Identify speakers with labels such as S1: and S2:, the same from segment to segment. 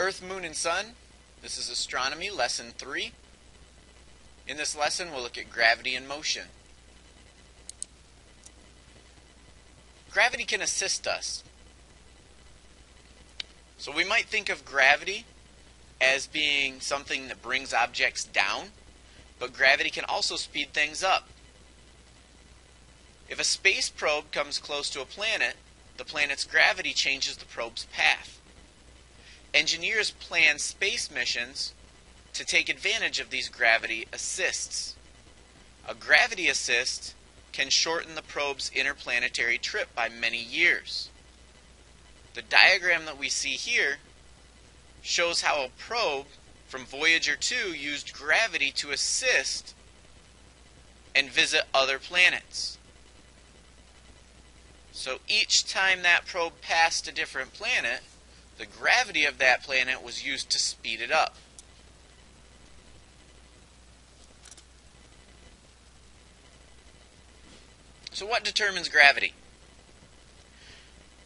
S1: Earth, Moon, and Sun. This is Astronomy, Lesson 3. In this lesson, we'll look at gravity and motion. Gravity can assist us. So we might think of gravity as being something that brings objects down, but gravity can also speed things up. If a space probe comes close to a planet, the planet's gravity changes the probe's path. Engineers plan space missions to take advantage of these gravity assists. A gravity assist can shorten the probe's interplanetary trip by many years. The diagram that we see here shows how a probe from Voyager 2 used gravity to assist and visit other planets. So each time that probe passed a different planet, the gravity of that planet was used to speed it up. So what determines gravity?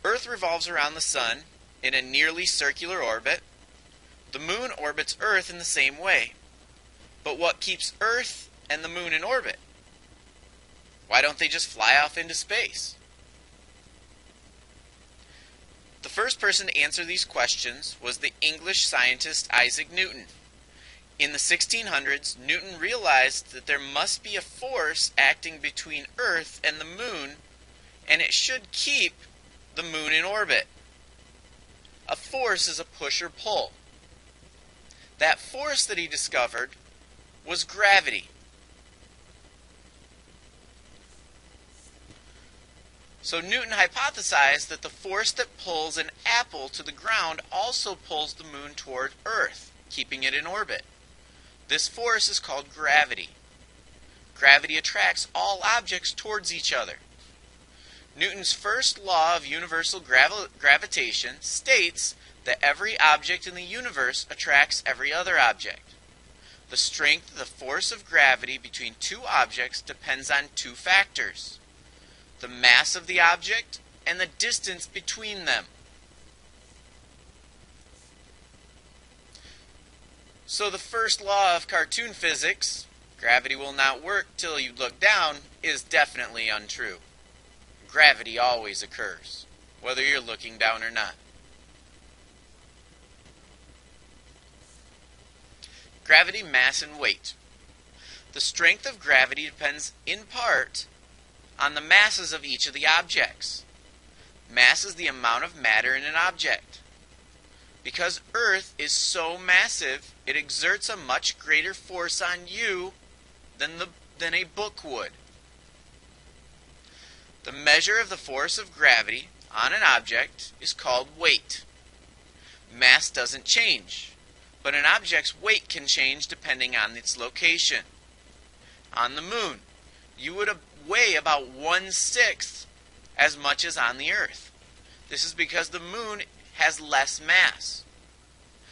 S1: Earth revolves around the Sun in a nearly circular orbit. The Moon orbits Earth in the same way. But what keeps Earth and the Moon in orbit? Why don't they just fly off into space? The first person to answer these questions was the English scientist Isaac Newton. In the 1600s, Newton realized that there must be a force acting between Earth and the Moon, and it should keep the Moon in orbit. A force is a push or pull. That force that he discovered was gravity. So Newton hypothesized that the force that pulls an apple to the ground also pulls the moon toward Earth, keeping it in orbit. This force is called gravity. Gravity attracts all objects towards each other. Newton's first law of universal gravi gravitation states that every object in the universe attracts every other object. The strength of the force of gravity between two objects depends on two factors the mass of the object, and the distance between them. So the first law of cartoon physics, gravity will not work till you look down, is definitely untrue. Gravity always occurs, whether you're looking down or not. Gravity, mass, and weight. The strength of gravity depends in part on the masses of each of the objects. Mass is the amount of matter in an object. Because Earth is so massive, it exerts a much greater force on you than, the, than a book would. The measure of the force of gravity on an object is called weight. Mass doesn't change, but an object's weight can change depending on its location. On the moon, you would weigh about one sixth as much as on the Earth. This is because the moon has less mass.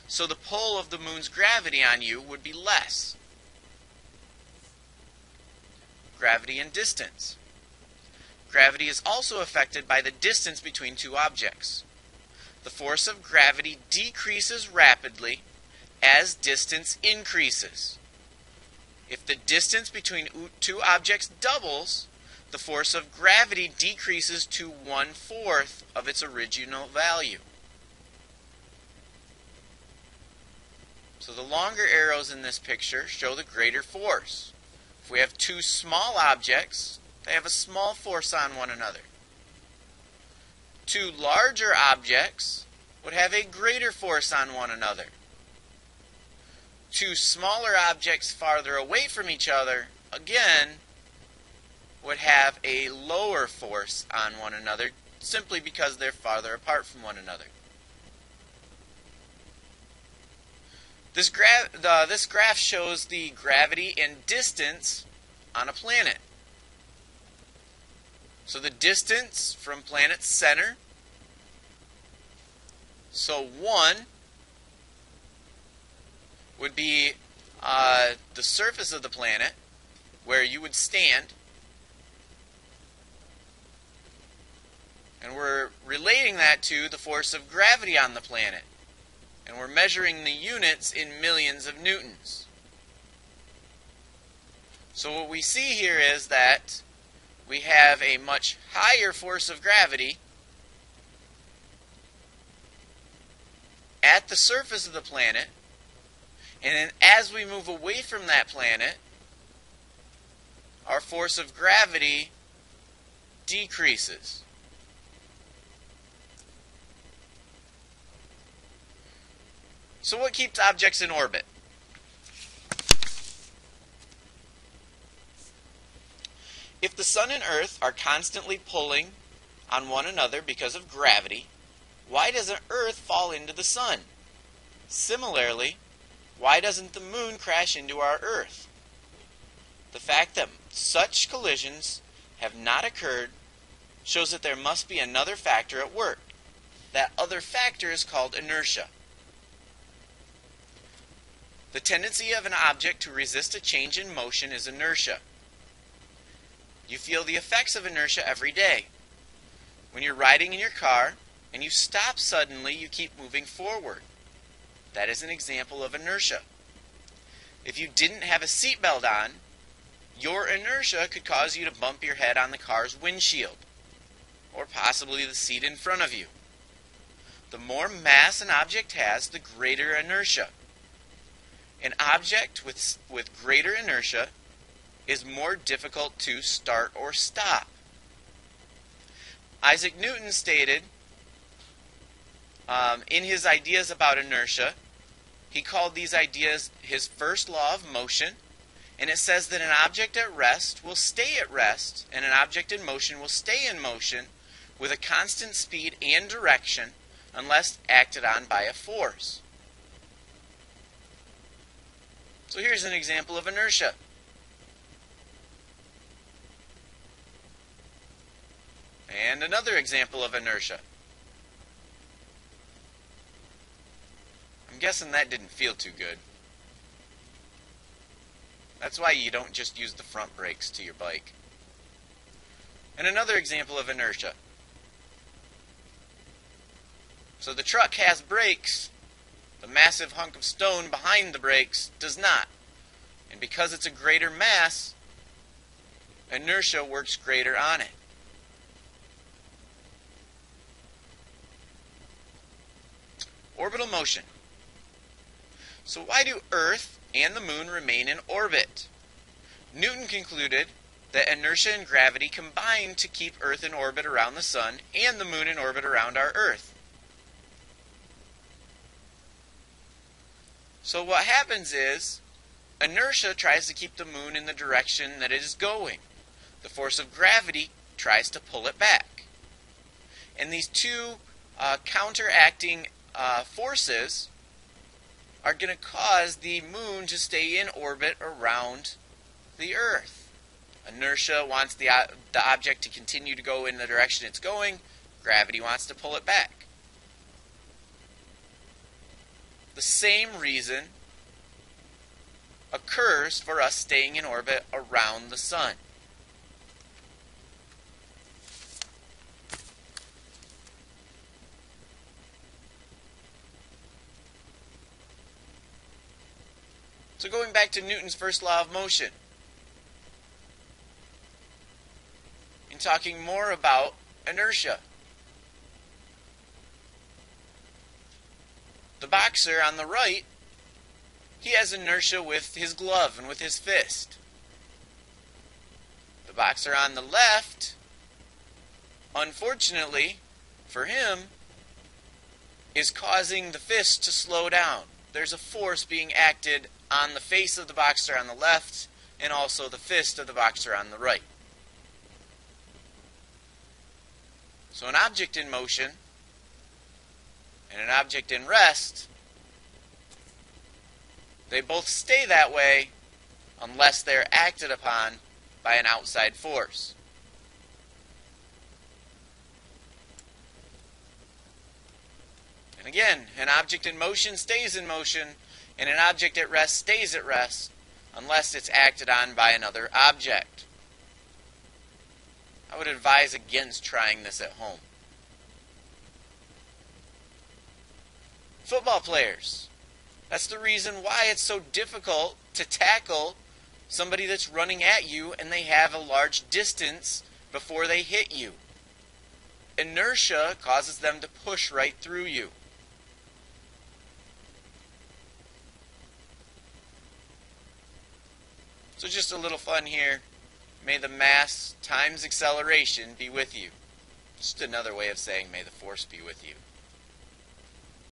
S1: So the pull of the moon's gravity on you would be less. Gravity and distance. Gravity is also affected by the distance between two objects. The force of gravity decreases rapidly as distance increases. If the distance between two objects doubles, the force of gravity decreases to one-fourth of its original value. So the longer arrows in this picture show the greater force. If we have two small objects, they have a small force on one another. Two larger objects would have a greater force on one another two smaller objects farther away from each other, again, would have a lower force on one another simply because they're farther apart from one another. This, gra uh, this graph shows the gravity and distance on a planet. So the distance from planet's center, so 1 would be uh, the surface of the planet where you would stand. And we're relating that to the force of gravity on the planet. And we're measuring the units in millions of newtons. So what we see here is that we have a much higher force of gravity at the surface of the planet. And then as we move away from that planet, our force of gravity decreases. So what keeps objects in orbit? If the sun and earth are constantly pulling on one another because of gravity, why doesn't earth fall into the sun? Similarly, why doesn't the moon crash into our earth? The fact that such collisions have not occurred shows that there must be another factor at work. That other factor is called inertia. The tendency of an object to resist a change in motion is inertia. You feel the effects of inertia every day. When you're riding in your car and you stop suddenly, you keep moving forward. That is an example of inertia. If you didn't have a seatbelt on, your inertia could cause you to bump your head on the car's windshield, or possibly the seat in front of you. The more mass an object has, the greater inertia. An object with, with greater inertia is more difficult to start or stop. Isaac Newton stated um, in his ideas about inertia, he called these ideas his first law of motion, and it says that an object at rest will stay at rest, and an object in motion will stay in motion with a constant speed and direction unless acted on by a force. So here's an example of inertia. And another example of inertia. I'm guessing that didn't feel too good. That's why you don't just use the front brakes to your bike. And another example of inertia. So the truck has brakes, the massive hunk of stone behind the brakes does not. And because it's a greater mass, inertia works greater on it. Orbital motion. So why do Earth and the Moon remain in orbit? Newton concluded that inertia and gravity combine to keep Earth in orbit around the Sun and the Moon in orbit around our Earth. So what happens is inertia tries to keep the moon in the direction that it is going. The force of gravity tries to pull it back. And these two uh, counteracting uh, forces are going to cause the moon to stay in orbit around the Earth. Inertia wants the, the object to continue to go in the direction it's going. Gravity wants to pull it back. The same reason occurs for us staying in orbit around the Sun. So going back to Newton's first law of motion, and talking more about inertia. The boxer on the right, he has inertia with his glove and with his fist. The boxer on the left, unfortunately for him, is causing the fist to slow down. There's a force being acted on the face of the boxer on the left and also the fist of the boxer on the right. So an object in motion and an object in rest, they both stay that way unless they're acted upon by an outside force. Again, an object in motion stays in motion and an object at rest stays at rest unless it's acted on by another object. I would advise against trying this at home. Football players. That's the reason why it's so difficult to tackle somebody that's running at you and they have a large distance before they hit you. Inertia causes them to push right through you. So just a little fun here. May the mass times acceleration be with you. Just another way of saying may the force be with you.